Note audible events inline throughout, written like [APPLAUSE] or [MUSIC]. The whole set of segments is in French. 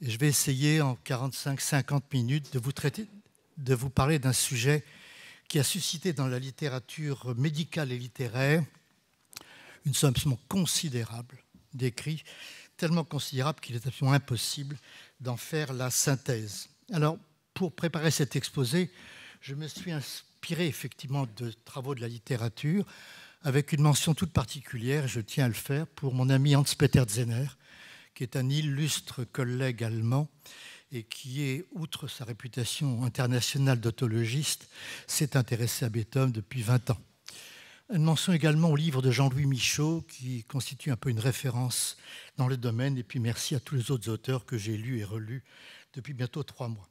Et je vais essayer en 45-50 minutes de vous, parler d'un sujet qui a suscité dans la littérature médicale et littéraire une somme considérable d'écrits, tellement considérable qu'il est absolument impossible d'en faire la synthèse. Alors, pour préparer cet exposé, je me suis inspiré effectivement de travaux de la littérature, avec une mention toute particulière, je tiens à le faire, pour mon ami Hans-Peter Zenner, qui est un illustre collègue allemand et qui est, outre sa réputation internationale d'autologiste, s'est intéressé à Beethoven depuis 20 ans. Une mention également au livre de Jean-Louis Michaud, qui constitue un peu une référence dans le domaine, et puis merci à tous les autres auteurs que j'ai lus et relus depuis bientôt trois mois.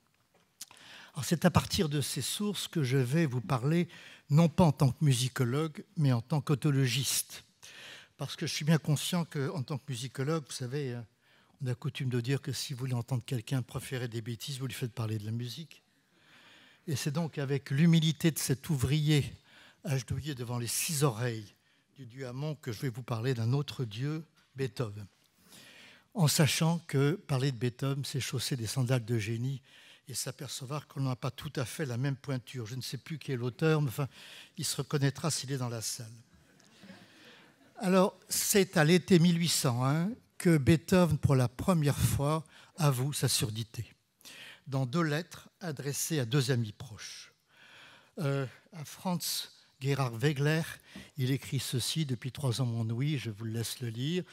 C'est à partir de ces sources que je vais vous parler, non pas en tant que musicologue, mais en tant qu'autologiste. Parce que je suis bien conscient qu'en tant que musicologue, vous savez, on a coutume de dire que si vous voulez entendre quelqu'un préférer des bêtises, vous lui faites parler de la musique. Et c'est donc avec l'humilité de cet ouvrier agenouillé devant les six oreilles du dieu Amon que je vais vous parler d'un autre dieu, Beethoven. En sachant que parler de Beethoven, c'est chausser des sandales de génie et s'apercevoir qu'on n'a pas tout à fait la même pointure. Je ne sais plus qui est l'auteur, mais enfin, il se reconnaîtra s'il est dans la salle. Alors, c'est à l'été 1801 que Beethoven, pour la première fois, avoue sa surdité, dans deux lettres adressées à deux amis proches. Euh, à Franz Gerhard Wegler, il écrit ceci Depuis trois ans, mon oui, je vous laisse le lire.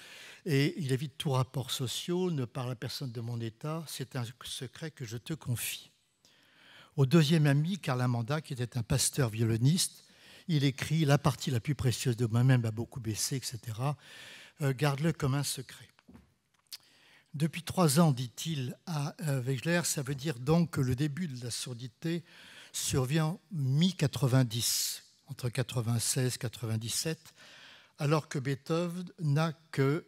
Et il évite tout rapport social, ne parle à personne de mon état, c'est un secret que je te confie. Au deuxième ami, Karl Amanda, qui était un pasteur violoniste, il écrit La partie la plus précieuse de moi-même a beaucoup baissé, etc. Euh, garde-le comme un secret. Depuis trois ans, dit-il à euh, Wegler, ça veut dire donc que le début de la surdité survient mi-90, entre 96 et 97, alors que Beethoven n'a que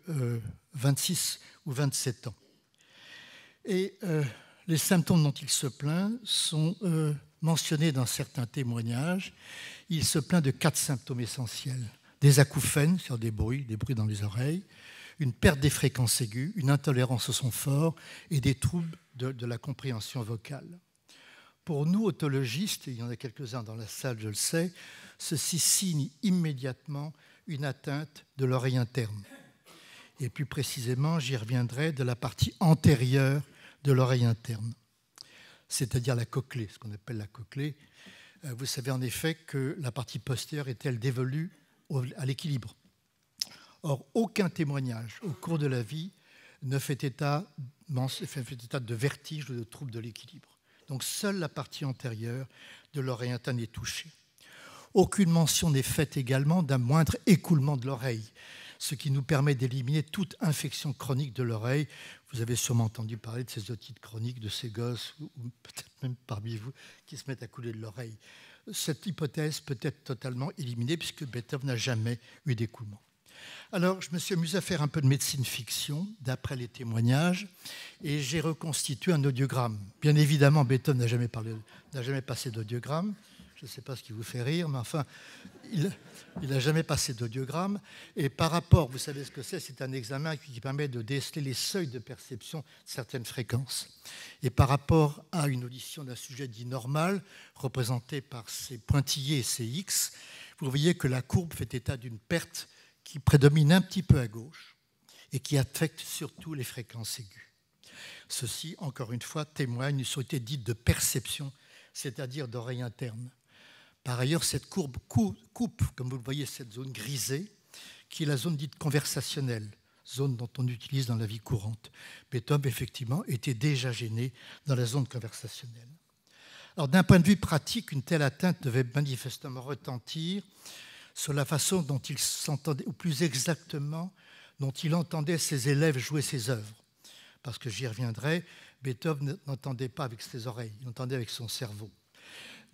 26 euh, ou 27 ans. Et euh, les symptômes dont il se plaint sont mentionnés dans certains témoignages. Il se plaint de quatre symptômes essentiels. Des acouphènes, sur des bruits, des bruits dans les oreilles, une perte des fréquences aiguës, une intolérance au son fort et des troubles de, la compréhension vocale. Pour nous, autologistes, et il y en a quelques-uns dans la salle, je le sais, ceci signe immédiatement une atteinte de l'oreille interne. Et plus précisément, j'y reviendrai de la partie antérieure de l'oreille interne, c'est-à-dire la cochlée, ce qu'on appelle la cochlée. Euh, vous savez en effet que la partie postérieure est-elle dévolue à l'équilibre. Or, aucun témoignage au cours de la vie ne fait état, de vertige ou de trouble de l'équilibre. Donc seule la partie antérieure de l'oreille interne est touchée. Aucune mention n'est faite également d'un moindre écoulement de l'oreille, ce qui nous permet d'éliminer toute infection chronique de l'oreille. Vous avez sûrement entendu parler de ces otites chroniques, de ces gosses, ou peut-être même parmi vous, qui se mettent à couler de l'oreille. Cette hypothèse peut être totalement éliminée puisque Beethoven n'a jamais eu d'écoulement. Alors, je me suis amusé à faire un peu de médecine fiction, d'après les témoignages, et j'ai reconstitué un audiogramme. Bien évidemment, Beethoven n'a jamais, jamais passé d'audiogramme. Je ne sais pas ce qui vous fait rire, mais enfin, il n'a jamais passé d'audiogramme. Et par rapport, vous savez ce que c'est, c'est un examen qui permet de déceler les seuils de perception de certaines fréquences. Et par rapport à une audition d'un sujet dit normal, représenté par ces pointillés et ces X, vous voyez que la courbe fait état d'une perte qui prédomine un petit peu à gauche et qui affecte surtout les fréquences aiguës. Ceci, encore une fois, témoigne d'une sûreté dite de perception, c'est-à-dire d'oreille interne. Par ailleurs, cette courbe coupe, comme vous le voyez, cette zone grisée, qui est la zone dite conversationnelle, zone dont on utilise dans la vie courante. Beethoven, effectivement, était déjà gêné dans la zone conversationnelle. Alors, d'un point de vue pratique, une telle atteinte devait manifestement retentir sur la façon dont il s'entendait, ou plus exactement, dont il entendait ses élèves jouer ses œuvres. Parce que j'y reviendrai, Beethoven n'entendait pas avec ses oreilles, il entendait avec son cerveau.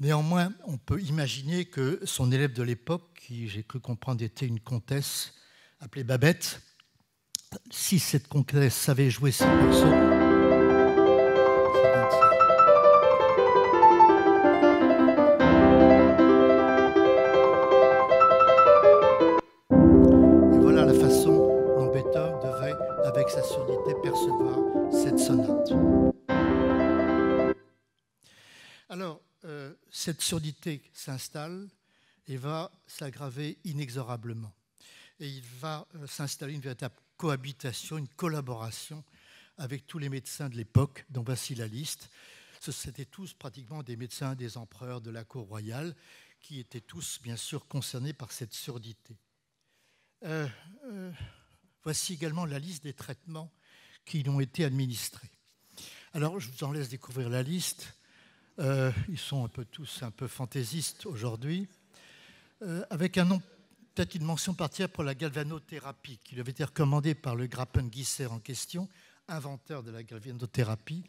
Néanmoins, on peut imaginer que son élève de l'époque, qui j'ai cru comprendre était une comtesse appelée Babette, si cette comtesse savait jouer ses morceaux, cette surdité s'installe et va s'aggraver inexorablement. Et il va euh, s'installer une véritable cohabitation, une collaboration avec tous les médecins de l'époque, dont voici la liste. C'étaient tous pratiquement des médecins des empereurs de la cour royale, qui étaient tous, bien sûr, concernés par cette surdité. Euh, voici également la liste des traitements qui lui ont été administrés. Alors, je vous en laisse découvrir la liste. Euh, ils sont un peu tous un peu fantaisistes aujourd'hui, euh, avec un nom, peut-être une mention particulière pour la galvanothérapie, qui avait été recommandée par le Grappengisser en question, inventeur de la galvanothérapie.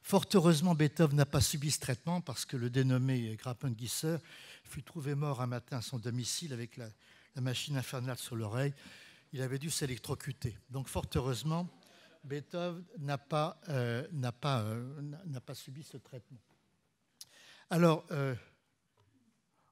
Fort heureusement, Beethoven n'a pas subi ce traitement parce que le dénommé Grappengisser fut trouvé mort un matin à son domicile avec la, machine infernale sur l'oreille. Il avait dû s'électrocuter. Donc, fort heureusement, Beethoven n'a pas, euh, subi ce traitement. Alors, euh,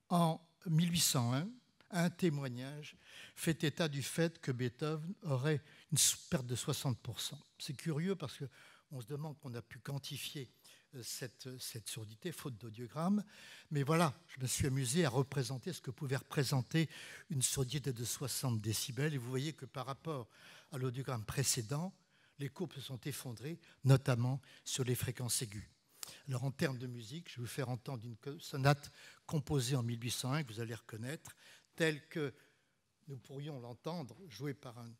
en 1801, un témoignage fait état du fait que Beethoven aurait une perte de 60%. C'est curieux parce qu'on se demande qu'on a pu quantifier euh, cette, cette surdité, faute d'audiogramme. Mais voilà, je me suis amusé à représenter ce que pouvait représenter une surdité de 60 décibels. Et vous voyez que par rapport à l'audiogramme précédent, les courbes se sont effondrées, notamment sur les fréquences aiguës. Alors en termes de musique, je vais vous faire entendre une sonate composée en 1801 que vous allez reconnaître, telle que nous pourrions l'entendre jouée par, un,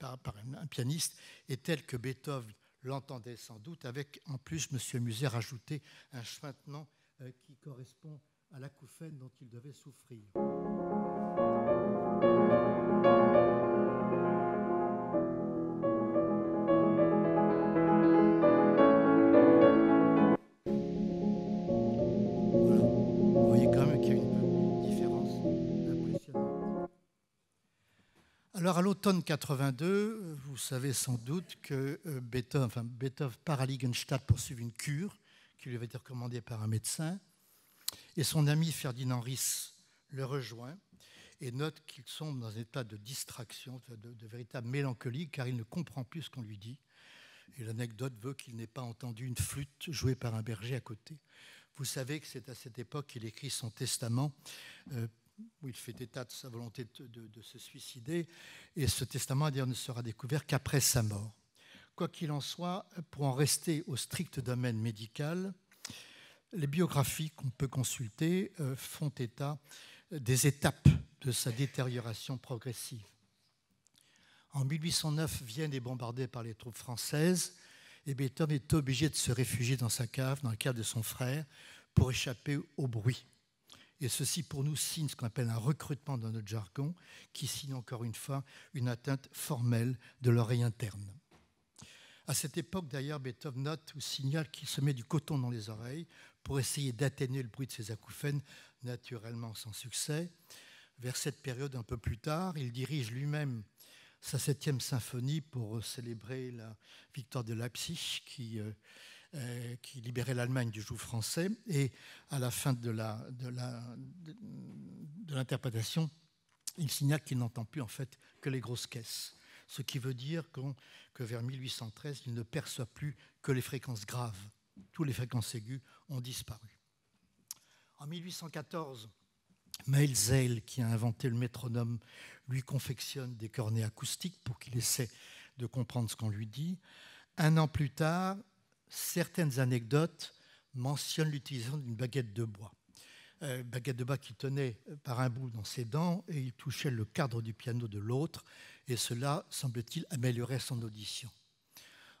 un, pianiste et telle que Beethoven l'entendait sans doute, avec en plus, M. Muset rajouté un chuintement euh, qui correspond à l'acouphène dont il devait souffrir. L'automne 82, vous savez sans doute que euh, Beethoven, enfin Beethoven part à Liegenstadt pour suivre une cure qui lui avait été recommandée par un médecin. Et son ami Ferdinand Ries le rejoint et note qu'il sombre dans un état de distraction, de, de véritable mélancolie, car il ne comprend plus ce qu'on lui dit. Et l'anecdote veut qu'il n'ait pas entendu une flûte jouée par un berger à côté. Vous savez que c'est à cette époque qu'il écrit son testament. Euh, où il fait état de sa volonté de, se suicider, et ce testament ne sera découvert qu'après sa mort. Quoi qu'il en soit, pour en rester au strict domaine médical, les biographies qu'on peut consulter euh, font état des étapes de sa détérioration progressive. En 1809, Vienne est bombardée par les troupes françaises et Beethoven est obligé de se réfugier dans sa cave, dans le cas de son frère, pour échapper au bruit. Et ceci, pour nous, signe ce qu'on appelle un recrutement dans notre jargon, qui signe encore une fois une atteinte formelle de l'oreille interne. À cette époque, d'ailleurs, Beethoven note ou signale qu'il se met du coton dans les oreilles pour essayer d'atténuer le bruit de ses acouphènes, naturellement sans succès. Vers cette période, un peu plus tard, il dirige lui-même sa septième symphonie pour célébrer la victoire de Leipzig, qui euh, qui libérait l'Allemagne du joug français. Et à la fin de, l'interprétation, il signale qu'il n'entend plus en fait que les grosses caisses. Ce qui veut dire que vers 1813, il ne perçoit plus que les fréquences graves. Toutes les fréquences aiguës ont disparu. En 1814, Maël Zeil, qui a inventé le métronome, lui confectionne des cornets acoustiques pour qu'il essaie de comprendre ce qu'on lui dit. Un an plus tard, certaines anecdotes mentionnent l'utilisation d'une baguette de bois. Euh, baguette de bois qui tenait par un bout dans ses dents et il touchait le cadre du piano de l'autre et cela, semble-t-il, améliorait son audition.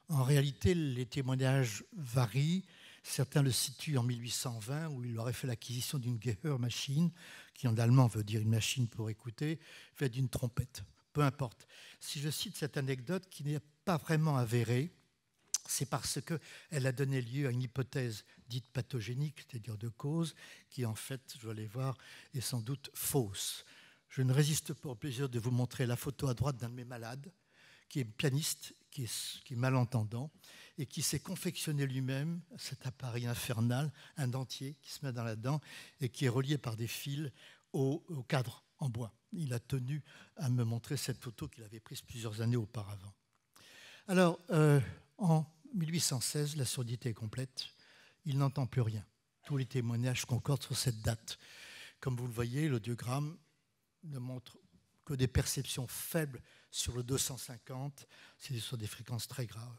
En réalité, les témoignages varient. Certains le situent en 1820 où il aurait fait l'acquisition d'une Gehörmaschine, qui en allemand veut dire une machine pour écouter, faite d'une trompette. Peu importe. Si je cite cette anecdote qui n'est pas vraiment avérée, c'est parce qu'elle a donné lieu à une hypothèse dite pathogénique, c'est-à-dire de cause, qui en fait, je vais aller voir, est sans doute fausse. Je ne résiste pas au plaisir de vous montrer la photo à droite d'un de mes malades, qui est pianiste, qui est, malentendant, et qui s'est confectionné lui-même cet appareil infernal, un dentier qui se met dans la dent et qui est relié par des fils au, cadre en bois. Il a tenu à me montrer cette photo qu'il avait prise plusieurs années auparavant. Alors, euh, en 1816, la surdité est complète. Il n'entend plus rien. Tous les témoignages concordent sur cette date. Comme vous le voyez, l'audiogramme ne montre que des perceptions faibles sur le 250, c'est sur des fréquences très graves.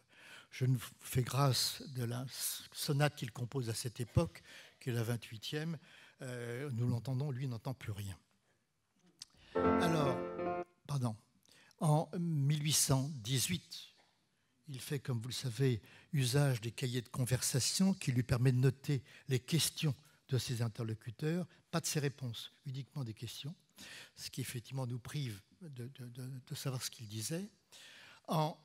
Je nous fais grâce de la sonate qu'il compose à cette époque, qui est la 28e. Euh, nous l'entendons, lui n'entend plus rien. Alors, pardon, en 1818, il fait, comme vous le savez, usage des cahiers de conversation qui lui permet de noter les questions de ses interlocuteurs, pas de ses réponses, uniquement des questions, ce qui effectivement nous prive de, savoir ce qu'il disait. En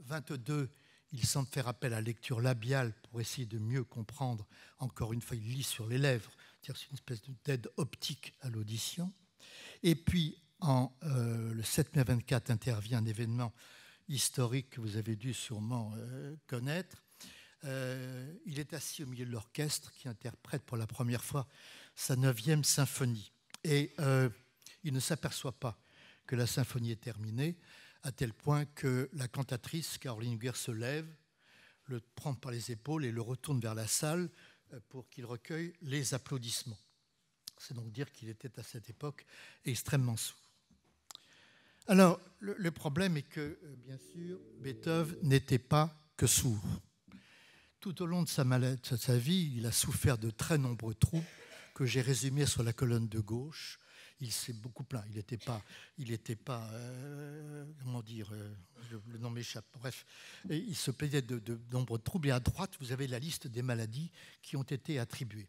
22, euh, il semble faire appel à la lecture labiale pour essayer de mieux comprendre. Encore une fois, il lit sur les lèvres, c'est une espèce d'aide optique à l'audition. Et puis, en, euh, le 7 mai 24 intervient un événement historique que vous avez dû sûrement euh, connaître. Euh, il est assis au milieu de l'orchestre qui interprète pour la première fois sa neuvième symphonie. Et il ne s'aperçoit pas que la symphonie est terminée, à tel point que la cantatrice, Caroline Guerre, se lève, le prend par les épaules et le retourne vers la salle pour qu'il recueille les applaudissements. C'est donc dire qu'il était à cette époque extrêmement sourd. Alors, le, problème est que, euh, bien sûr, Beethoven n'était pas que sourd. Tout au long de sa, sa vie, il a souffert de très nombreux troubles que j'ai résumés sur la colonne de gauche. Il s'est beaucoup plaint. Il n'était pas, il n'était pas, euh, comment dire, euh, le nom m'échappe. Bref, il se plaignait de, nombreux troubles. Et à droite, vous avez la liste des maladies qui ont été attribuées.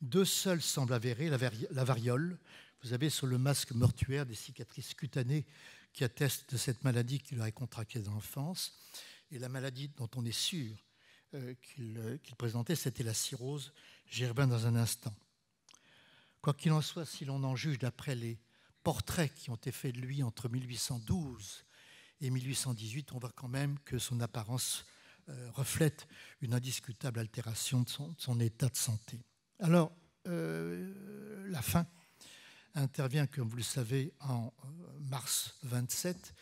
Deux seules semblent avérer la variole, vous avez sur le masque mortuaire des cicatrices cutanées qui attestent de cette maladie qu'il aurait contractée dans l'enfance. Et la maladie dont on est sûr euh, euh, qu'il présentait, c'était la cirrhose. J'y reviens dans un instant. Quoi qu'il en soit, si l'on en juge d'après les portraits qui ont été faits de lui entre 1812 et 1818, on voit quand même que son apparence euh, reflète une indiscutable altération de son, état de santé. Alors, la fin intervient, comme vous le savez, en euh, mars 27,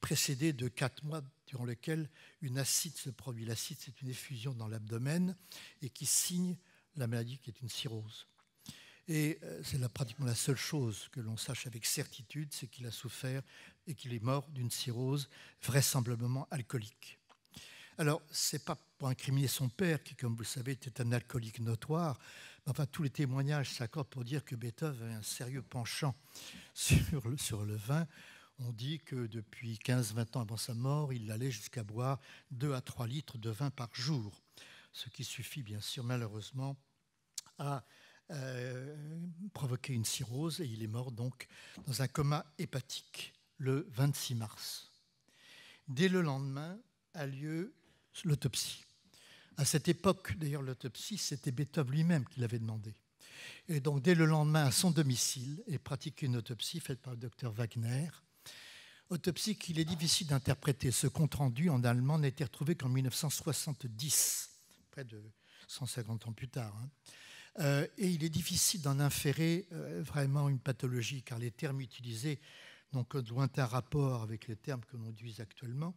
précédé de quatre mois durant lesquels une acide se produit. L'acide, c'est une effusion dans l'abdomen et qui signe la maladie qui est une cirrhose. Et euh, c'est pratiquement la seule chose que l'on sache avec certitude, c'est qu'il a souffert et qu'il est mort d'une cirrhose vraisemblablement alcoolique. Alors, ce n'est pas pour incriminer son père, qui, comme vous le savez, était un alcoolique notoire, Enfin, tous les témoignages s'accordent pour dire que Beethoven avait un sérieux penchant sur le, sur le vin. On dit que depuis 15-20 ans avant sa mort, il allait jusqu'à boire 2 à 3 litres de vin par jour, ce qui suffit bien sûr malheureusement à euh, provoquer une cirrhose et il est mort donc dans un coma hépatique le 26 mars. Dès le lendemain a lieu l'autopsie. À cette époque, d'ailleurs, l'autopsie, c'était Beethoven lui-même qui l'avait demandé. Et donc, dès le lendemain, à son domicile, est pratiquée une autopsie faite par le docteur Wagner. Autopsie qu'il est difficile d'interpréter. Ce compte-rendu en allemand n'a été retrouvé qu'en 1970, près de 150 ans plus tard. Hein. Euh, et il est difficile d'en inférer euh, vraiment une pathologie, car les termes utilisés n'ont que de lointains rapports avec les termes que l'on utilise actuellement.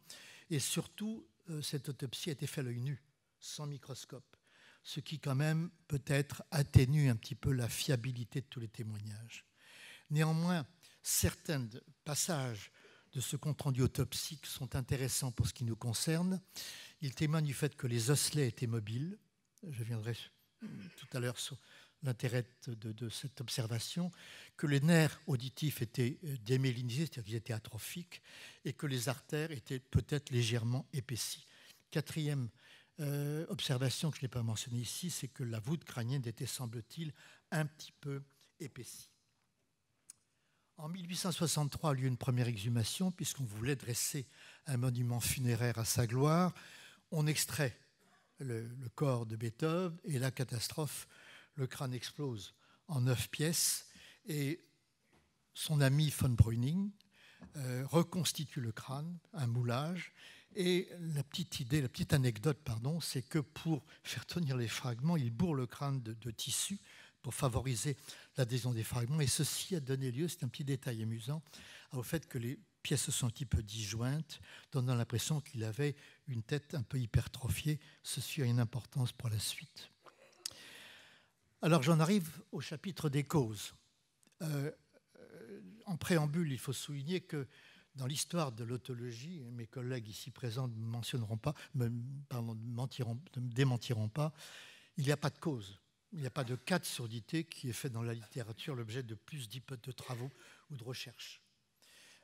Et surtout, euh, cette autopsie a été faite à l'œil nu sans microscope, ce qui quand même peut-être atténue un petit peu la fiabilité de tous les témoignages. Néanmoins, certains passages de ce compte-rendu autopsique sont intéressants pour ce qui nous concerne. Ils témoignent du fait que les osselets étaient mobiles. Je viendrai tout à l'heure sur l'intérêt de, cette observation, que les nerfs auditifs étaient démélinisés, c'est-à-dire qu'ils étaient atrophiques, et que les artères étaient peut-être légèrement épaissies. Quatrième euh, observation que je n'ai pas mentionnée ici, c'est que la voûte crânienne était, semble-t-il, un petit peu épaissie. En 1863 a lieu une première exhumation, puisqu'on voulait dresser un monument funéraire à sa gloire. On extrait le, corps de Beethoven et la catastrophe, le crâne explose en neuf pièces et son ami von Brüning euh, reconstitue le crâne, un moulage, et la petite idée, la petite anecdote, pardon, c'est que pour faire tenir les fragments, il bourre le crâne de, tissu pour favoriser l'adhésion des fragments. Et ceci a donné lieu, c'est un petit détail amusant, au fait que les pièces sont un petit peu disjointes, donnant l'impression qu'il avait une tête un peu hypertrophiée. Ceci a une importance pour la suite. Alors j'en arrive au chapitre des causes. Euh, en préambule, il faut souligner que dans l'histoire de l'autologie, mes collègues ici présents ne mentionneront pas, me, mentiront, ne me démentiront pas, il n'y a pas de cause. Il n'y a pas de cas de surdité qui est fait dans la littérature l'objet de plus de travaux ou de recherches.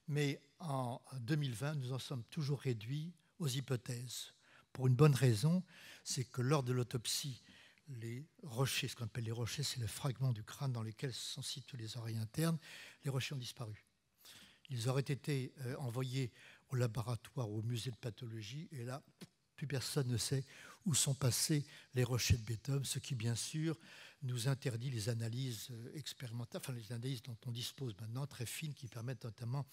Mais en 2020, nous en sommes toujours réduits aux hypothèses. Pour une bonne raison, c'est que lors de l'autopsie, les rochers, ce qu'on appelle les rochers, c'est le fragment du crâne dans lequel sont situées les oreilles internes, les rochers ont disparu. Ils auraient été euh, envoyés au laboratoire au musée de pathologie, et là, plus personne ne sait où sont passés les rochers de Beethoven, ce qui, bien sûr, nous interdit les analyses euh, expérimentales, enfin les analyses dont on dispose maintenant, très fines, qui permettent notamment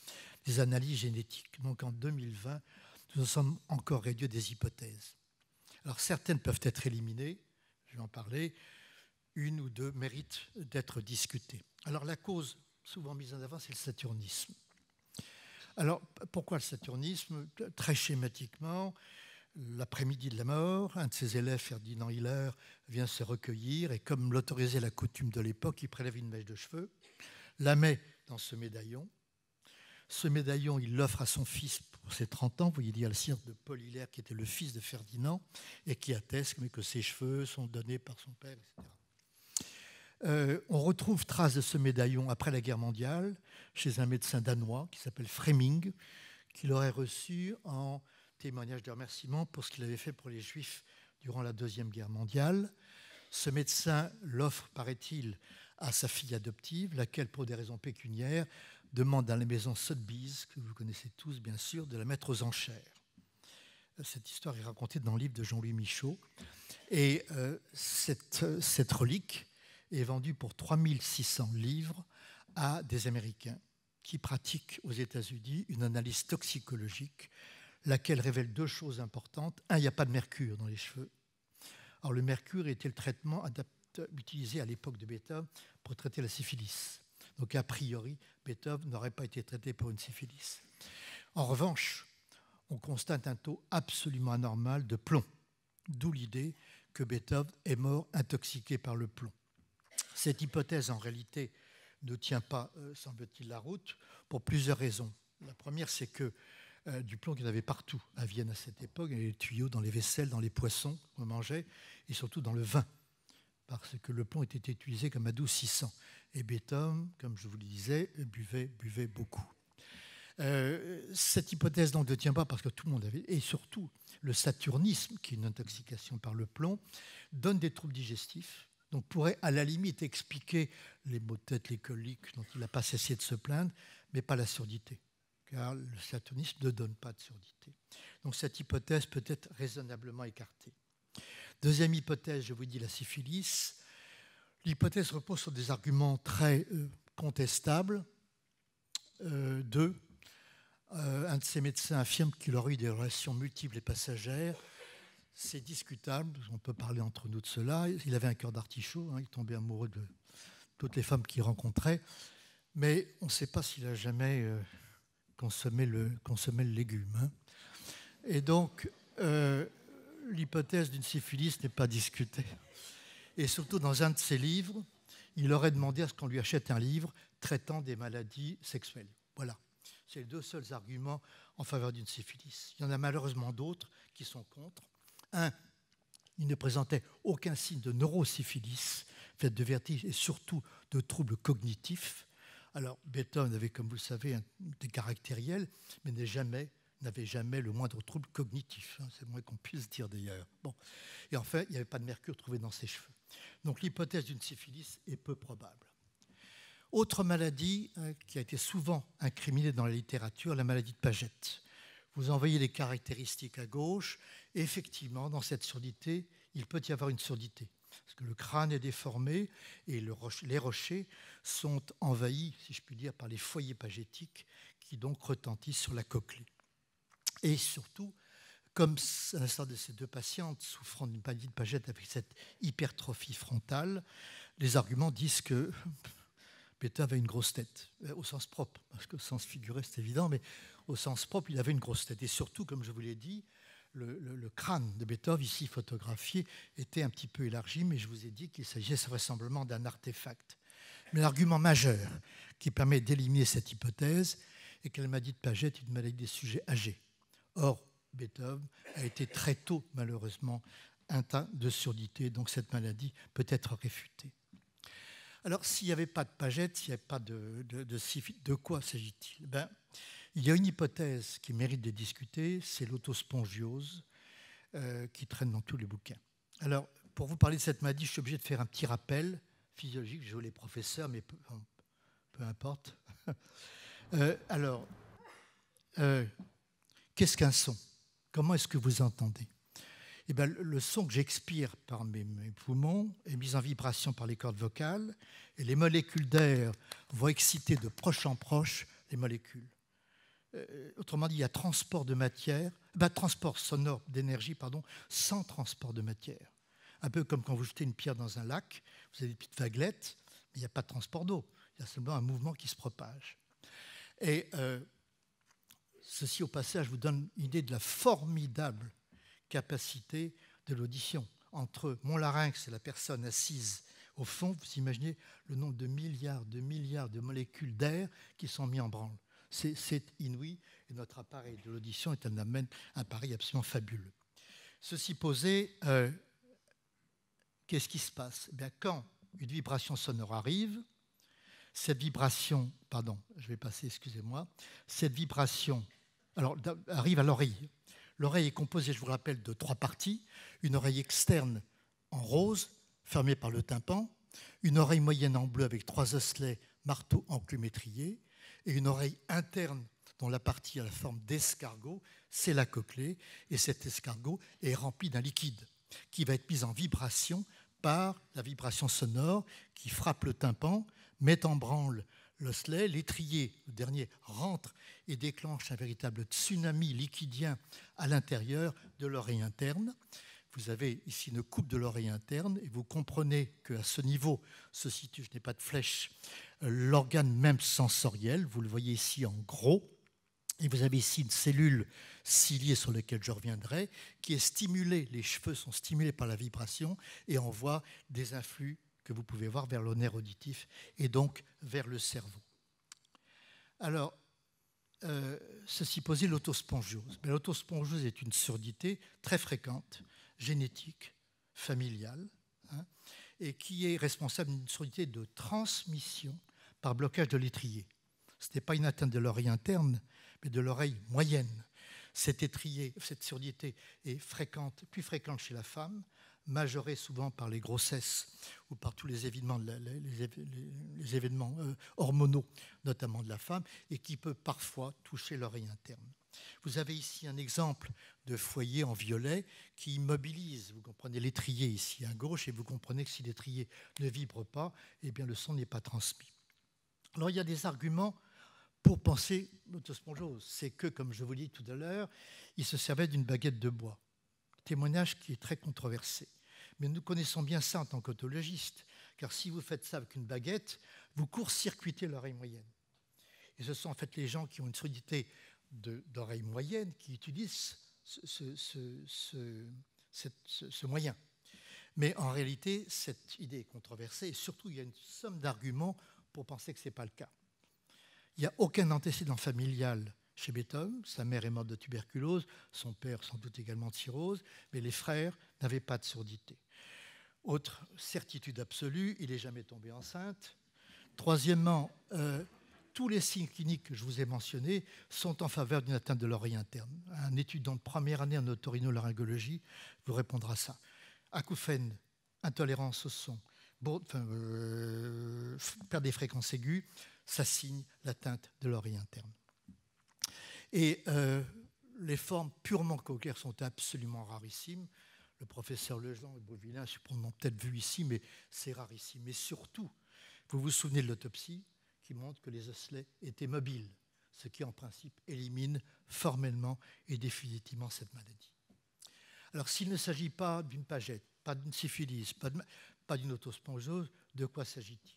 des analyses génétiques. Donc en 2020, nous en sommes encore réduits des hypothèses. Alors certaines peuvent être éliminées, je vais en parler, une ou deux méritent d'être discutées. Alors la cause souvent mise en avant, c'est le saturnisme. Alors pourquoi le saturnisme? Très schématiquement, l'après-midi de la mort, un de ses élèves, Ferdinand Hiller, vient se recueillir et comme l'autorisait la coutume de l'époque, il prélève une mèche de cheveux, la met dans ce médaillon. Ce médaillon, il l'offre à son fils pour ses 30 ans. Vous voyez, il y a le science de Paul Hiller qui était le fils de Ferdinand et qui atteste que ses cheveux sont donnés par son père, etc. Euh, on retrouve trace de ce médaillon après la guerre mondiale chez un médecin danois qui s'appelle Freming, qui l'aurait reçu en témoignage de remerciement pour ce qu'il avait fait pour les Juifs durant la Deuxième Guerre mondiale. Ce médecin l'offre, paraît-il, à sa fille adoptive, laquelle, pour des raisons pécuniaires, demande à la maison Sotheby's, que vous connaissez tous bien sûr, de la mettre aux enchères. Cette histoire est racontée dans le livre de Jean-Louis Michaud. Et euh, cette, cette relique est vendue pour 3600 livres à des Américains qui pratiquent aux États-Unis une analyse toxicologique laquelle révèle deux choses importantes. Un, il n'y a pas de mercure dans les cheveux. Alors le mercure était le traitement utilisé à l'époque de Beethoven pour traiter la syphilis. Donc a priori, Beethoven n'aurait pas été traité pour une syphilis. En revanche, on constate un taux absolument anormal de plomb, d'où l'idée que Beethoven est mort intoxiqué par le plomb. Cette hypothèse, en réalité, ne tient pas, euh, semble-t-il, la route pour plusieurs raisons. La première, c'est que euh, du plomb qu'il y en avait partout à Vienne à cette époque. Il y avait des tuyaux dans les vaisselles, dans les poissons qu'on mangeait, et surtout dans le vin, parce que le plomb était utilisé comme adoucissant. Et Beethoven, comme je vous le disais, buvait, buvait beaucoup. Euh, cette hypothèse donc ne tient pas parce que tout le monde avait, et surtout le saturnisme, qui est une intoxication par le plomb, donne des troubles digestifs, donc pourrait à la limite expliquer les maux de tête, les coliques dont il n'a pas cessé de se plaindre, mais pas la surdité car le satanisme ne donne pas de surdité. Donc cette hypothèse peut être raisonnablement écartée. Deuxième hypothèse, je vous dis la syphilis. L'hypothèse repose sur des arguments très euh, contestables. Euh, deux, euh, un de ces médecins affirme qu'il aurait eu des relations multiples et passagères. C'est discutable, on peut parler entre nous de cela. Il avait un cœur d'artichaut, hein, il tombait amoureux de toutes les femmes qu'il rencontrait, mais on ne sait pas s'il a jamais le, consommer le légume. Hein. Et donc, euh, l'hypothèse d'une syphilis n'est pas discutée. Et surtout, dans un de ses livres, il aurait demandé à ce qu'on lui achète un livre traitant des maladies sexuelles. Voilà. C'est les deux seuls arguments en faveur d'une syphilis. Il y en a malheureusement d'autres qui sont contre. Un, il ne présentait aucun signe de neurosyphilis, faite de vertige et surtout de troubles cognitifs. Alors, Beethoven avait, comme vous le savez, des caractériels, mais n'avait jamais, le moindre trouble cognitif. Hein, c'est le moins qu'on puisse dire d'ailleurs. Bon. Et en fait, il n'y avait pas de mercure trouvé dans ses cheveux. Donc l'hypothèse d'une syphilis est peu probable. Autre maladie hein, qui a été souvent incriminée dans la littérature, la maladie de Paget. Vous envoyez les caractéristiques à gauche. Effectivement, dans cette surdité, il peut y avoir une surdité parce que le crâne est déformé et les rochers sont envahis, si je puis dire, par les foyers pagétiques qui donc retentissent sur la cochlée. Et surtout, comme à l'instar de ces deux patientes souffrant d'une maladie de Paget avec cette hypertrophie frontale, les arguments disent que [LAUGHS] Beethoven avait une grosse tête, euh, au sens propre, parce que au sens figuré c'est évident, mais au sens propre, il avait une grosse tête. Et surtout, comme je vous l'ai dit, le, crâne de Beethoven, ici photographié, était un petit peu élargi, mais je vous ai dit qu'il s'agissait vraisemblablement d'un artefact. Mais l'argument majeur qui permet d'éliminer cette hypothèse est qu'elle m'a dit de Paget une maladie des sujets âgés. Or, Beethoven a été très tôt, malheureusement, atteint de surdité, donc cette maladie peut être réfutée. Alors, s'il n'y avait pas de Paget, s'il n'y avait pas de, de, de quoi s'agit-il? Ben, Il y a une hypothèse qui mérite de discuter, c'est l'autospongiose, euh, qui traîne dans tous les bouquins. Alors, pour vous parler de cette maladie, je suis obligé de faire un petit rappel physiologique. Je les professeurs, mais peu, importe. [LAUGHS] Euh, alors, euh, qu'est-ce qu'un son? Comment est-ce que vous entendez? Eh bien, le son que j'expire par mes, poumons est mis en vibration par les cordes vocales et les molécules d'air vont exciter de proche en proche les molécules. Euh, autrement dit, il y a transport de matière, ben, transport sonore d'énergie, pardon, sans transport de matière. Un peu comme quand vous jetez une pierre dans un lac, vous avez des petites vaguelettes, mais il n'y a pas de transport d'eau. Il y a seulement un mouvement qui se propage. Et euh, ceci, au passage, vous donne une idée de la formidable capacité de l'audition. Entre mon larynx et la personne assise au fond, vous imaginez le nombre de milliards, de milliards de molécules d'air qui sont mis en branle. C'est inouï et notre appareil de l'audition est un, appareil absolument fabuleux. Ceci posé, euh, qu'est-ce qui se passe? Eh Quand une vibration sonore arrive, cette vibration, pardon, je vais passer, excusez-moi, cette vibration arrive à l'oreille. L'oreille est composée, je vous rappelle, de trois parties. Une oreille externe en rose, fermée par le tympan, une oreille moyenne en bleu avec trois osselets, marteau, enclume et une oreille interne dont la partie a la forme d'escargot, c'est la cochlée, et cet escargot est rempli d'un liquide qui va être mis en vibration par la vibration sonore qui frappe le tympan, met en branle l'osselet, l'étrier, le dernier, rentre et déclenche un véritable tsunami liquidien à l'intérieur de l'oreille interne. Vous avez ici une coupe de l'oreille interne et vous comprenez qu'à ce niveau se situe, je n'ai pas de flèche, l'organe même sensoriel. Vous le voyez ici en gros. Et vous avez ici une cellule ciliée sur laquelle je reviendrai, qui est stimulée, les cheveux sont stimulés par la vibration et envoient des influx que vous pouvez voir vers le nerf auditif et donc vers le cerveau. Alors, euh, ceci posait l'autospongiose. L'autospongiose est une surdité très fréquente, génétique, familiale, hein, et qui est responsable d'une surdité de transmission par blocage de l'étrier. Ce n'est pas une atteinte de l'oreille interne, mais de l'oreille moyenne. Cette surdité est fréquente, plus fréquente chez la femme, majorée souvent par les grossesses ou par tous les événements, les, événements euh, hormonaux, notamment de la femme, et qui peut parfois toucher l'oreille interne. Vous avez ici un exemple de foyer en violet qui immobilise, vous comprenez l'étrier ici à gauche, et vous comprenez que si l'étrier ne vibre pas, eh bien le son n'est pas transmis. Alors il y a des arguments pour penser l'autospongiose. C'est que, comme je vous l'ai dit tout à l'heure, il se servait d'une baguette de bois témoignage qui est très controversé. Mais nous connaissons bien ça en tant qu'autologiste, car si vous faites ça avec une baguette, vous court-circuitez l'oreille moyenne. Et ce sont en fait les gens qui ont une solidité d'oreille moyenne qui utilisent ce, ce, moyen. Mais en réalité, cette idée est controversée et surtout, il y a une somme d'arguments pour penser que ce n'est pas le cas. Il n'y a aucun antécédent familial chez Beethoven. Sa mère est morte de tuberculose, son père sans doute également de cirrhose, mais les frères n'avaient pas de surdité. Autre certitude absolue, il n'est jamais tombé enceinte. Troisièmement, euh, tous les signes cliniques que je vous ai mentionnés sont en faveur d'une atteinte de l'oreille interne. Un étudiant de première année en otorhinolaryngologie vous répondra ça. Acouphène, intolérance au son, euh, perte des fréquences aiguës, ça signe l'atteinte de l'oreille interne. Et euh, les formes purement cochléaires sont absolument rarissimes. Le professeur Lejean et Beauvillain, je peut-être vu ici, mais c'est rarissime. Mais surtout, vous vous souvenez de l'autopsie? Qui montre que les osselets étaient mobiles, ce qui en principe élimine formellement et définitivement cette maladie. Alors s'il ne s'agit pas d'une pagette, pas d'une syphilis, pas d'une autospongiose, de quoi s'agit-il?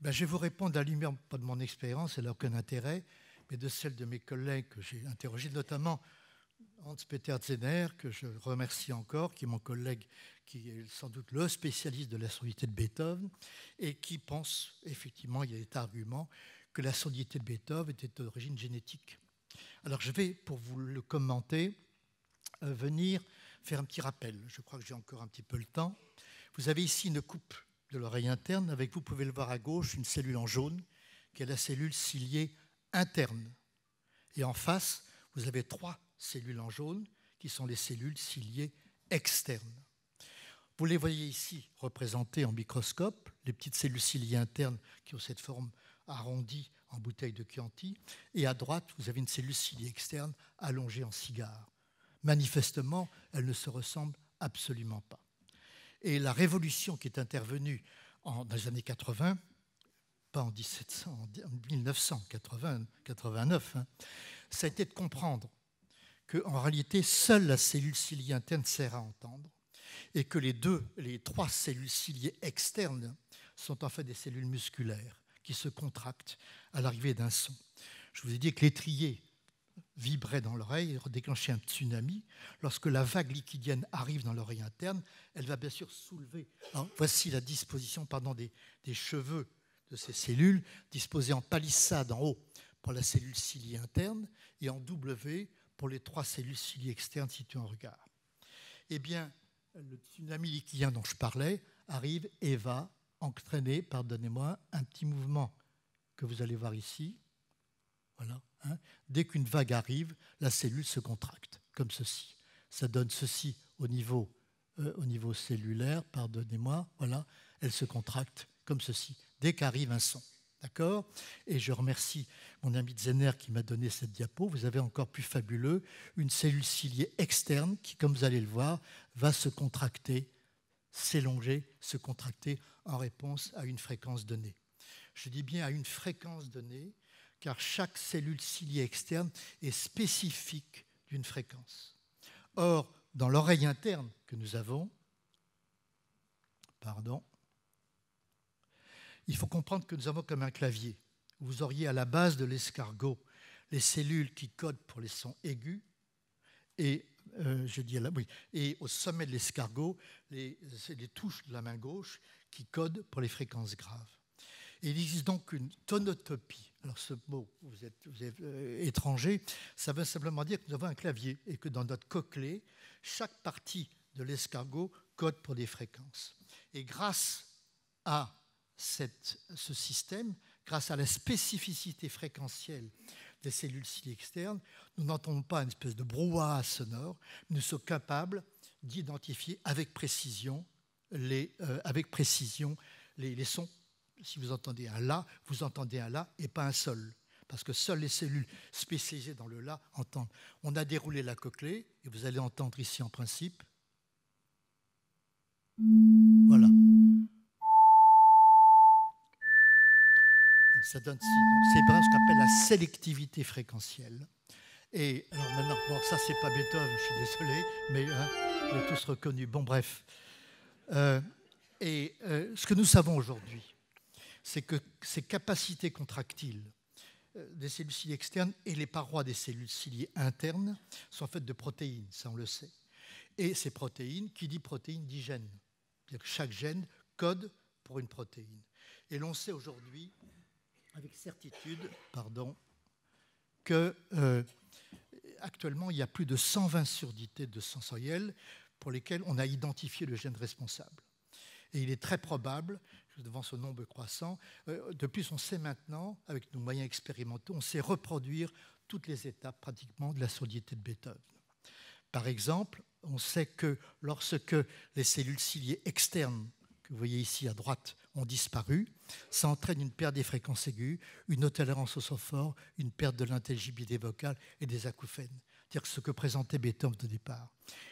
Ben, Je vais vous répondre à la lumière, pas de mon expérience, elle n'a aucun intérêt, mais de celle de mes collègues que j'ai interrogés, notamment Hans-Peter Zener, que je remercie encore, qui est mon collègue, qui est sans doute le spécialiste de la surdité de Beethoven, et qui pense, effectivement, il y a des arguments, que la surdité de Beethoven était d'origine génétique. Alors je vais, pour vous le commenter, euh, venir faire un petit rappel. Je crois que j'ai encore un petit peu le temps. Vous avez ici une coupe de l'oreille interne. Avec vous, pouvez le voir à gauche, une cellule en jaune, qui est la cellule ciliée interne. Et en face, vous avez trois cellules en jaune, qui sont les cellules ciliées externes. Vous les voyez ici représentées en microscope, les petites cellules ciliées internes qui ont cette forme arrondie en bouteille de Chianti. Et à droite, vous avez une cellule ciliée externe allongée en cigare. Manifestement, elles ne se ressemblent absolument pas. Et la révolution qui est intervenue dans les années 80, pas en, 1700, en 1989, hein, ça a été de comprendre qu'en réalité, seule la cellule ciliée interne sert à entendre et que les deux, les trois cellules ciliées externes sont en fait des cellules musculaires qui se contractent à l'arrivée d'un son. Je vous ai dit que l'étrier vibrait dans l'oreille déclenchait un tsunami. Lorsque la vague liquidienne arrive dans l'oreille interne, elle va bien sûr soulever. voici la disposition pardon, des, des, cheveux de ces cellules, disposées en palissade en haut pour la cellule ciliée interne et en W pour les trois cellules ciliées externes situées en regard. Eh bien, le tsunami liquidien dont je parlais arrive et va entraîner, pardonnez-moi, un petit mouvement que vous allez voir ici. Voilà. Hein. Dès qu'une vague arrive, la cellule se contracte, comme ceci. Ça donne ceci au niveau, euh, au niveau cellulaire, pardonnez-moi. Voilà, elle se contracte comme ceci, dès qu'arrive un son. D'accord? Et je remercie mon ami Zener qui m'a donné cette diapo. Vous avez encore plus fabuleux une cellule ciliée externe qui, comme vous allez le voir, va se contracter, s'élonger, se contracter en réponse à une fréquence donnée. Je dis bien à une fréquence donnée, car chaque cellule ciliée externe est spécifique d'une fréquence. Or, dans l'oreille interne que nous avons, pardon, il faut comprendre que nous avons comme un clavier. Vous auriez à la base de l'escargot les cellules qui codent pour les sons aigus et, euh, je dis et au sommet de l'escargot, les, les touches de la main gauche qui codent pour les fréquences graves. il existe donc une tonotopie. Alors ce mot, vous êtes, vous êtes euh, étranger, ça veut simplement dire que nous avons un clavier et que dans notre cochlée, chaque partie de l'escargot code pour des fréquences. Et grâce à ce système, grâce à la spécificité fréquentielle des cellules ciliées externes, nous n'entendons pas une espèce de brouhaha sonore, nous sommes capables d'identifier avec précision les, euh, avec précision les, les, sons. Si vous entendez un La, vous entendez un La et pas un Sol. Parce que seules les cellules spécialisées dans le La entendent. On a déroulé la cochlée et vous allez entendre ici en principe. Ça donne c'est ce qu'on appelle la sélectivité fréquentielle. Et alors maintenant, bon, ça c'est pas Beethoven, je suis désolé, mais hein, vous avez tous reconnu. Bon, bref. Euh, et euh, ce que nous savons aujourd'hui, c'est que ces capacités contractiles euh, des cellules ciliées externes et les parois des cellules ciliées internes sont faites de protéines, ça on le sait. Et ces protéines, qui dit protéine dit gène. Chaque gène code pour une protéine. Et l'on sait aujourd'hui avec certitude pardon, que euh, actuellement il y a plus de 120 surdités de sensorielles pour lesquelles on a identifié le gène responsable. Et il est très probable, devant ce nombre croissant, euh, de plus on sait maintenant, avec nos moyens expérimentaux, on sait reproduire toutes les étapes pratiquement de la surdité de Beethoven. Par exemple, on sait que lorsque les cellules ciliées externes, que vous voyez ici à droite, ont disparu. Ça entraîne une perte des fréquences aiguës, une tolérance au son fort, une perte de l'intelligibilité vocale et des acouphènes. C'est-à-dire ce que présentait Beethoven au départ.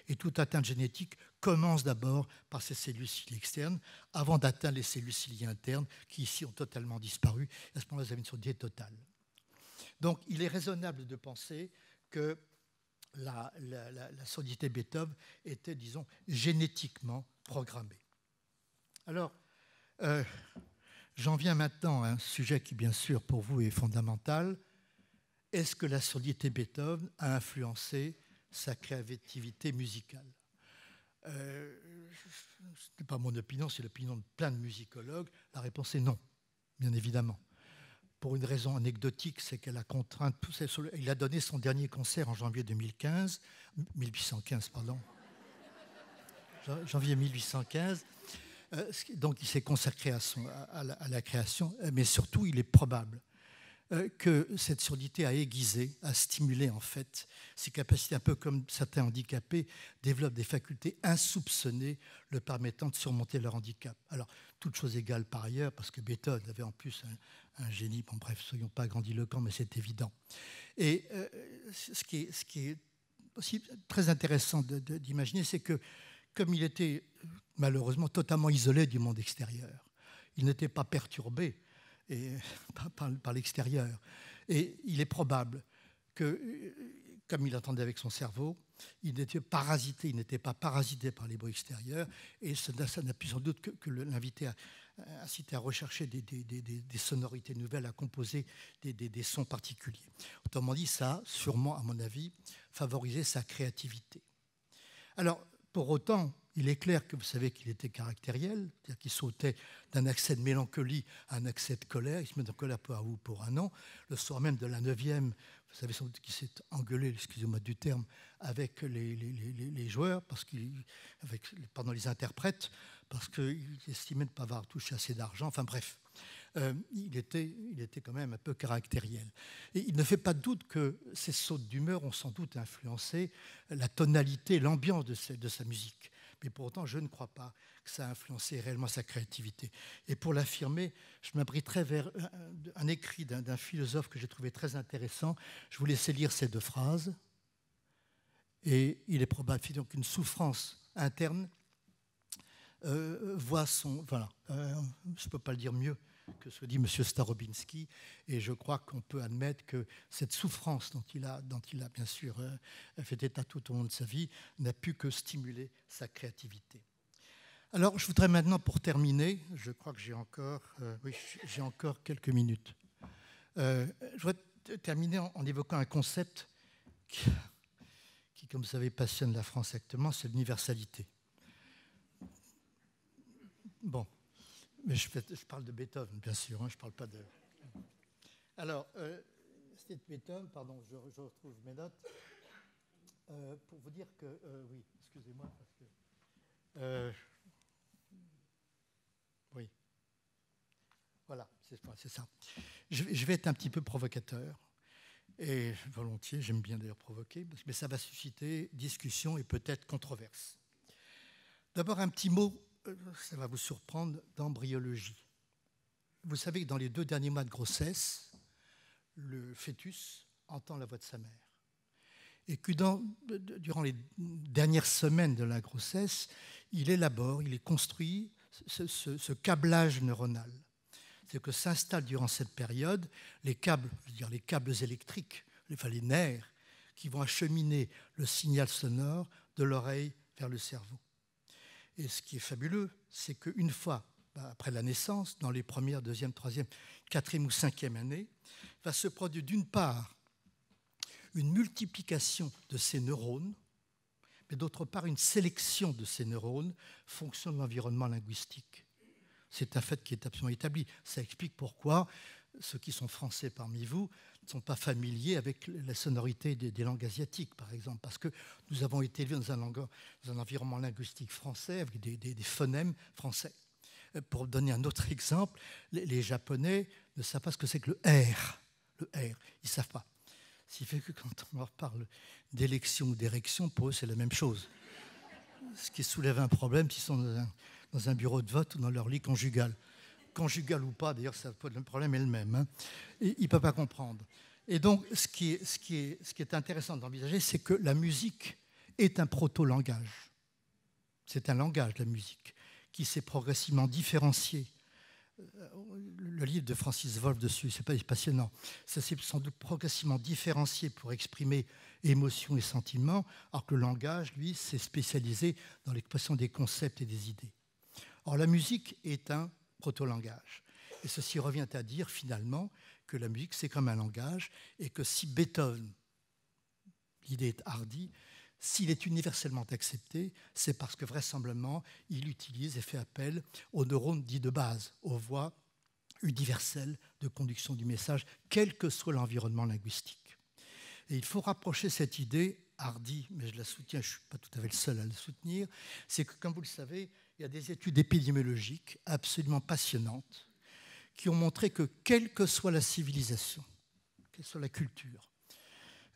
Et toute atteinte génétique commence d'abord par ces cellules ciliées externes, avant d'atteindre les cellules ciliées internes, qui ici ont totalement disparu. à ce moment-là, vous avez une surdité totale. Donc, il est raisonnable de penser que la, la, Beethoven était, disons, génétiquement programmée. Alors, euh, j'en viens maintenant à un sujet qui, bien sûr, pour vous est fondamental. Est-ce que la surdité Beethoven a influencé sa créativité musicale euh, Ce n'est pas mon opinion, c'est l'opinion de plein de musicologues. La réponse est non, bien évidemment. Pour une raison anecdotique, c'est qu'elle a contraint. Il a donné son dernier concert en janvier 2015, 1815, pardon. Janvier 1815. Euh, donc il s'est consacré à, la, création, mais surtout il est probable euh, que cette surdité a aiguisé, a stimulé en fait ses capacités, un peu comme certains handicapés développent des facultés insoupçonnées le permettant de surmonter leur handicap. Alors, toute chose égale par ailleurs, parce que Beethoven avait en plus un, génie, bon bref, soyons pas grandiloquents, mais c'est évident. Et euh, ce, qui est, ce, qui est, aussi très intéressant d'imaginer, c'est que comme il était malheureusement totalement isolé du monde extérieur, il n'était pas perturbé et, par, l'extérieur. Et il est probable que, comme il entendait avec son cerveau, il n'était parasité, il n'était pas parasité par les bruits extérieurs, et ça n'a pu sans doute que, l'inviter à, inciter à rechercher des, sonorités nouvelles, à composer des, sons particuliers. Autrement dit, ça a sûrement, à mon avis, favorisé sa créativité. Alors, pour autant, il est clair que vous savez qu'il était caractériel, c'est-à-dire qu'il sautait d'un accès de mélancolie à un accès de colère. Il se met en colère pour un ou pour un an. Le soir même de la neuvième, vous savez sans doute qu'il s'est engueulé, excusez-moi du terme, avec les, joueurs, parce avec, pendant les interprètes, parce qu'il estimait ne pas avoir touché assez d'argent. Enfin bref, euh, il, était, il était quand même un peu caractériel. Il ne fait pas de doute que ces sautes d'humeur ont sans doute influencé la tonalité, l'ambiance de, sa musique mais pour autant, je ne crois pas que ça a influencé réellement sa créativité. Et pour l'affirmer, je m'abriterai vers un, écrit d'un philosophe que j'ai trouvé très intéressant. Je vous laisse lire ces deux phrases. Et il est probable qu'une souffrance interne euh, voit son. Voilà, euh, je ne peux pas le dire mieux que ce dit M. Starobinski. Et je crois qu'on peut admettre que cette souffrance dont il a, dont il a bien sûr euh, fait état tout au long de sa vie n'a pu que stimuler sa créativité. Alors, je voudrais maintenant, pour terminer, je crois que j'ai encore, euh, j'ai encore quelques minutes. Euh, je voudrais terminer en, évoquant un concept qui, qui, comme vous savez, passionne la France actuellement, c'est l'universalité. Bon, mais je, parle de Beethoven, bien sûr, hein, je ne parle pas de. Alors, euh, c'était Beethoven, pardon, je, retrouve mes notes. Euh, pour vous dire que. Euh, oui, excusez-moi, parce que. Oui. Voilà, c'est ça. Je, vais être un petit peu provocateur. Et volontiers, j'aime bien d'ailleurs provoquer, mais ça va susciter discussion et peut-être controverse. D'abord, un petit mot ça va vous surprendre, d'embryologie. Vous savez que dans les deux derniers mois de grossesse, le fœtus entend la voix de sa mère. Et que durant les dernières semaines de la grossesse, il élabore, il est construit ce, câblage neuronal. C'est que s'installent durant cette période les câbles, je veux dire les câbles électriques, les nerfs, qui vont acheminer le signal sonore de l'oreille vers le cerveau. Et ce qui est fabuleux, c'est qu'une fois bah, après la naissance, dans les premières, deuxième, troisième, quatrième ou cinquième années, va se produire d'une part une multiplication de ces neurones, mais d'autre part une sélection de ces neurones fonction de l'environnement linguistique. C'est un fait qui est absolument établi. Ça explique pourquoi ceux qui sont français parmi vous sont pas familiers avec la sonorité des, langues asiatiques, par exemple, parce que nous avons été élevés dans un, environnement linguistique français avec des, phonèmes français. Euh, pour donner un autre exemple, les, Japonais ne savent pas ce que c'est que le R. Le R, ils ne savent pas. Ce qui fait que quand on leur parle d'élection ou d'érection, pour eux, c'est la même chose. Ce qui soulève un problème s'ils sont dans un bureau de vote ou dans leur lit conjugal conjugale ou pas, d'ailleurs, le problème est le même. Hein. il ne peut pas comprendre. Et donc, ce qui est intéressant d'envisager, c'est que la musique est un proto-langage. C'est un langage, la musique, qui s'est progressivement différencié. Euh, le livre de Francis Wolff dessus, c'est pas passionnant. Ça s'est sans doute progressivement différencié pour exprimer émotions et sentiments, alors que le langage, lui, s'est spécialisé dans l'expression des concepts et des idées. Or, la musique est un proto-langage. Et ceci revient à dire finalement que la musique, c'est comme un langage, et que si Beethoven, l'idée est hardie, s'il est universellement accepté, c'est parce que vraisemblablement, il utilise et fait appel aux neurones dits de base, aux voies universelles de conduction du message, quel que soit l'environnement linguistique. Et il faut rapprocher cette idée hardie, mais je la soutiens, je ne suis pas tout à fait le seul à la soutenir, c'est que, comme vous le savez, il y a des études épidémiologiques absolument passionnantes qui ont montré que, quelle que soit la civilisation, quelle que soit la culture,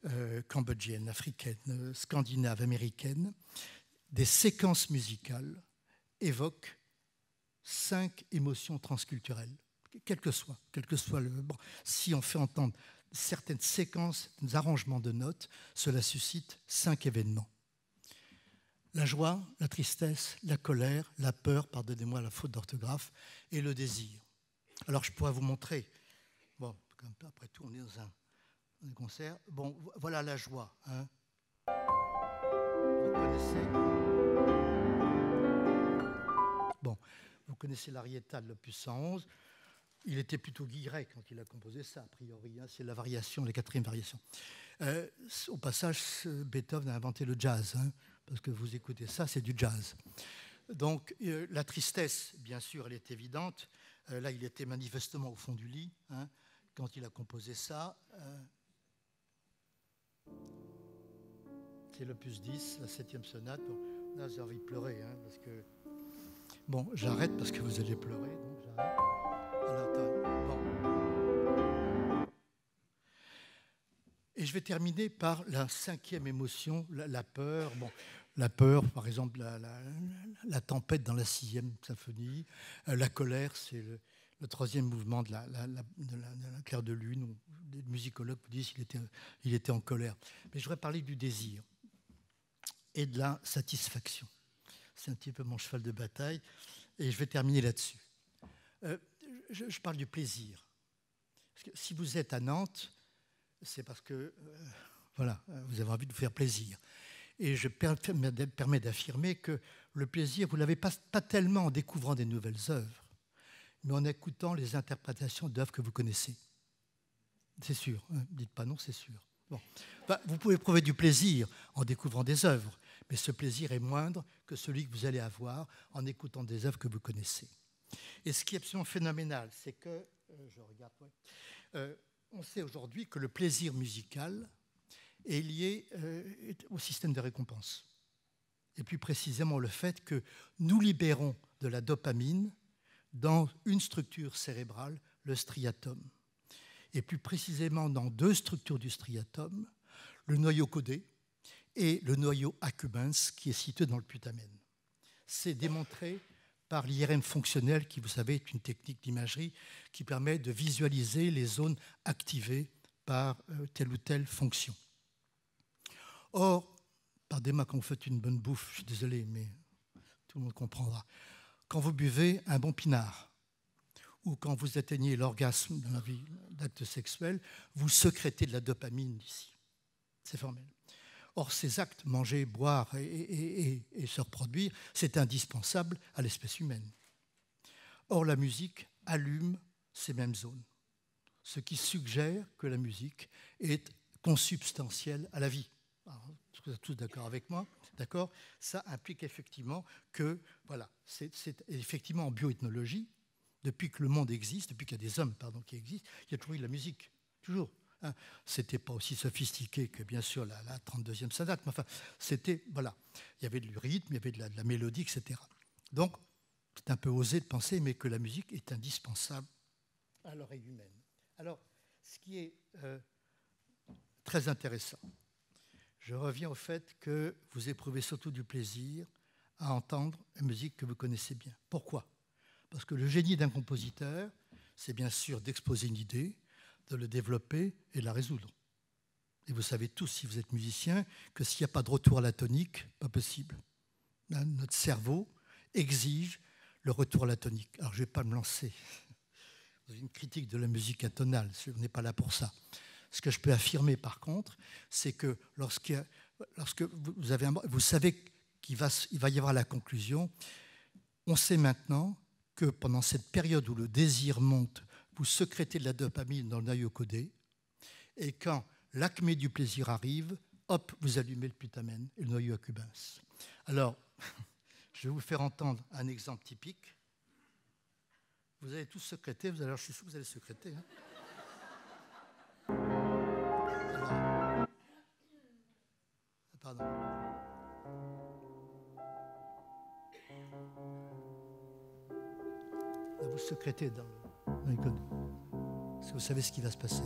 euh, cambodgienne, africaine, scandinave, américaine, des séquences musicales évoquent cinq émotions transculturelles, quel que soit, quel que soit le. Si on fait entendre certaines séquences, des arrangements de notes, cela suscite cinq événements. La joie, la tristesse, la colère, la peur, pardonnez-moi la faute d'orthographe, et le désir. Alors je pourrais vous montrer, bon, après tout on est dans un concert. Bon, voilà la joie. Hein. Vous connaissez. Bon, vous connaissez l'arietta de l'opus 111. Il était plutôt Guilleret quand il a composé ça, a priori. Hein. C'est la variation, la quatrième variation. Euh, au passage, Beethoven a inventé le jazz, hein, parce que vous écoutez ça, c'est du jazz. Donc, euh, la tristesse, bien sûr, elle est évidente. Euh, là, il était manifestement au fond du lit quand il a composé ça. C'est l'opus 10, la septième sonate. Là, j'ai envie de pleurer, hein, parce que... Bon, j'arrête parce que vous allez pleurer, donc. Et je vais terminer par la cinquième émotion, la, peur. Bon, la peur, par exemple, la, tempête dans la sixième symphonie. Euh, la colère, c'est le, troisième mouvement de la, claire de lune, des musicologues disent qu'il était, en colère. Mais je voudrais parler du désir et de la satisfaction. C'est un petit peu mon cheval de bataille, et je vais terminer là-dessus. Euh, je, parle du plaisir. Si vous êtes à Nantes, c'est parce que euh, voilà, vous avez envie de vous faire plaisir. Et je permets d'affirmer que le plaisir, vous ne l'avez pas, tellement en découvrant des nouvelles œuvres mais en écoutant les interprétations d'œuvres que vous connaissez. C'est sûr, hein. dites pas non, c'est sûr. Bon. vous pouvez prouver du plaisir en découvrant des œuvres, mais ce plaisir est moindre que celui que vous allez avoir en écoutant des œuvres que vous connaissez. Et ce qui est absolument phénoménal, c'est que, euh, je regarde, euh, on sait aujourd'hui que le plaisir musical est lié euh, au système de récompense. Et plus précisément le fait que nous libérons de la dopamine dans une structure cérébrale, le striatum. Et plus précisément dans deux structures du striatum, le noyau codé et le noyau accumbens qui est situé dans le putamen. C'est démontré par l'IRM fonctionnel qui, vous savez, est une technique d'imagerie qui permet de visualiser les zones activées par euh, telle ou telle fonction. Or, pardonnez-moi quand vous faites une bonne bouffe, je suis désolé, mais tout le monde comprendra quand vous buvez un bon pinard ou quand vous atteignez l'orgasme dans la vie d'acte sexuel, vous sécrétez de la dopamine d'ici. C'est formel. Or, ces actes, manger, boire et, et se reproduire, c'est indispensable à l'espèce humaine. Or, la musique allume ces mêmes zones, ce qui suggère que la musique est consubstantielle à la vie. Vous êtes tous d'accord avec moi D'accord Ça implique effectivement que, voilà, c'est effectivement en bioethnologie, depuis que le monde existe, depuis qu'il y a des hommes pardon, qui existent, il y a toujours eu de la musique. Toujours. Hein. C'était pas aussi sophistiqué que, bien sûr, la, 32e sonate, mais enfin, c'était, voilà, il y avait du rythme, il y avait de la, mélodie, etc. Donc, c'est un peu osé de penser, mais que la musique est indispensable à l'oreille humaine. Alors, ce qui est euh, très intéressant, je reviens au fait que vous éprouvez surtout du plaisir à entendre une musique que vous connaissez bien. Pourquoi? Parce que le génie d'un compositeur, c'est bien sûr d'exposer une idée, de le développer et de la résoudre. Et vous savez tous, si vous êtes musicien, que s'il n'y a pas de retour à la tonique, pas possible. Notre cerveau exige le retour à la tonique. Alors je ne vais pas me lancer [LAUGHS] dans une critique de la musique atonale, on n'est pas là pour ça. Ce que je peux affirmer par contre, c'est que lorsque vous, avez vous savez qu'il va, y avoir la conclusion, on sait maintenant que pendant cette période où le désir monte, vous sécrétez de la dopamine dans le noyau codé, et quand l'acmé du plaisir arrive, hop, vous allumez le putamen et le noyau à cubins. Alors, [LAUGHS] je vais vous faire entendre un exemple typique. Vous allez tous secréter, vous je suis sûr que vous allez secréter. Hein. Pardon. vous secrétez dans, codes. Parce que vous savez ce qui va se passer.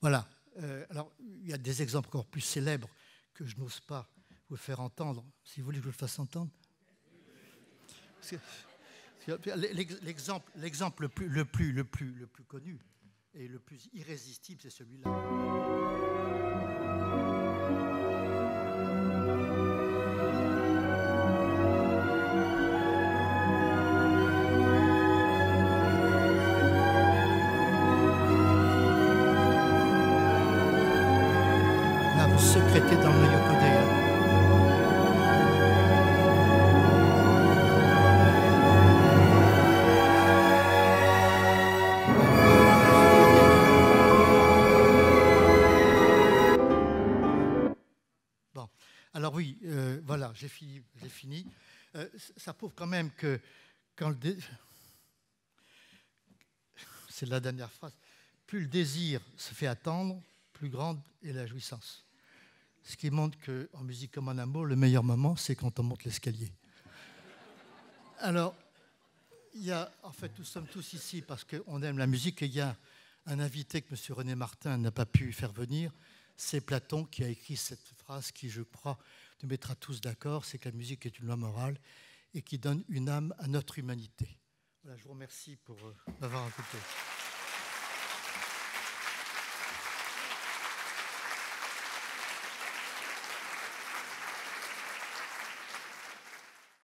Voilà. Euh, alors, il y a des exemples encore plus célèbres que je n'ose pas vous faire entendre. Si vous voulez que je le fasse entendre. L'exemple, l'exemple le plus, le plus, le plus, le plus connu et le plus irrésistible, c'est celui-là. J'ai fini. Euh, ça prouve quand même que quand le c'est la dernière phrase, plus le désir se fait attendre, plus grande est la jouissance. Ce qui montre qu'en musique comme en amour, le meilleur moment, c'est quand on monte l'escalier. Alors, il y a, en fait, nous sommes tous ici parce qu'on aime la musique il y a un invité que M. René Martin n'a pas pu faire venir, c'est Platon qui a écrit cette phrase qui, je crois, nous mettra tous d'accord, c'est que la musique est une loi morale et qui donne une âme à notre humanité. Voilà, je vous remercie pour euh, m'avoir écouté.